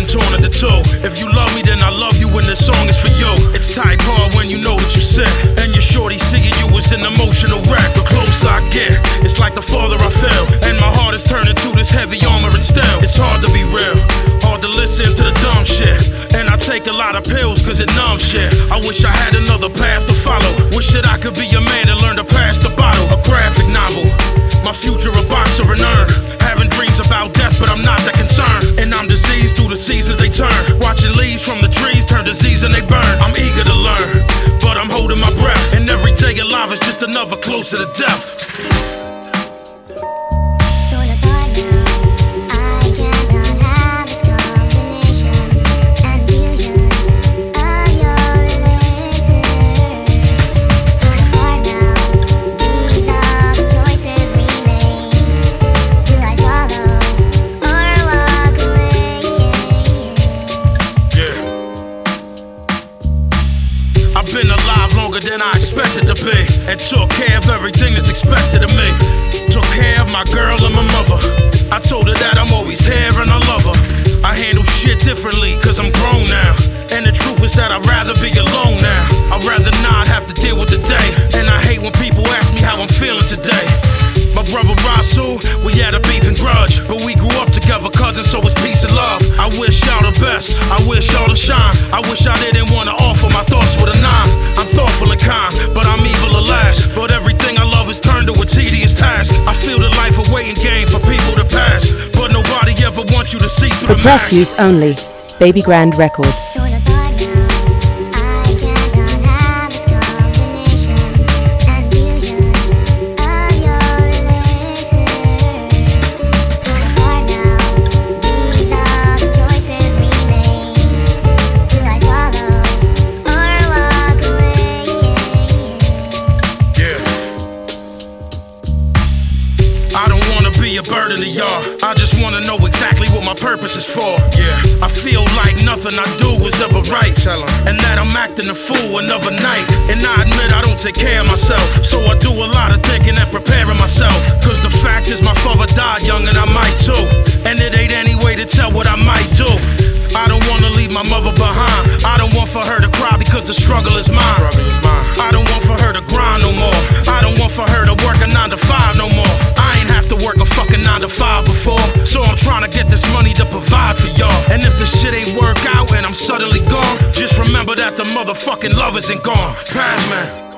been torn at the two. If you love me, then I love you, and this song is for you. It's tight hard when you know that you're sick, and your shorty seeing you is an emotional wreck. The closer I get, it's like the farther I feel, and my heart is turning to this heavy armor and steel. It's hard to be real, hard to listen to the dumb shit, and I take a lot of pills cause it numbs shit. I wish I had another path to follow. Wish that I could be a man and learn to pass the bottle. A graphic novel, my future a boxer and earn. Having dreams about death, but I'm not that concerned. Through the seasons they turn. Watching leaves from the trees turn disease and they burn. I'm eager to learn, but I'm holding my breath. And every day alive is just another closer to death. And took care of everything that's expected of me. Took care of my girl and my mother. I told her that I'm always here and I love her. I handle shit differently, cause I'm grown now. And the truth is that I'd rather be alone now. I'd rather not have to deal with the day. And I hate when people ask me how I'm feeling today. My brother Rasul, we had a beef and grudge, but we grew up together, cousins, so it's peace and love. I wish y'all the best, I wish y'all to shine. I wish I didn't wanna offer my thoughts with a nine. I'm thoughtful and kind, but I'm evil at last. But everything I love is turned to a tedious task. I feel the life a waiting game for people to pass, but nobody ever wants you to see through For the press mask. use only. Babygrande Records. Wanna know exactly what my purpose is for. Yeah. I feel like nothing I do is ever right. And that I'm acting a fool another night. And I admit I don't take care of myself. So I do a lot of thinking and preparing myself. Cause the fact is my father died young and I might too. And it ain't any way to tell what I might do. I don't wanna leave my mother behind. I don't want for her to cry because the struggle is mine. I don't want for her to grind no more. The motherfucking love isn't gone. Pass man.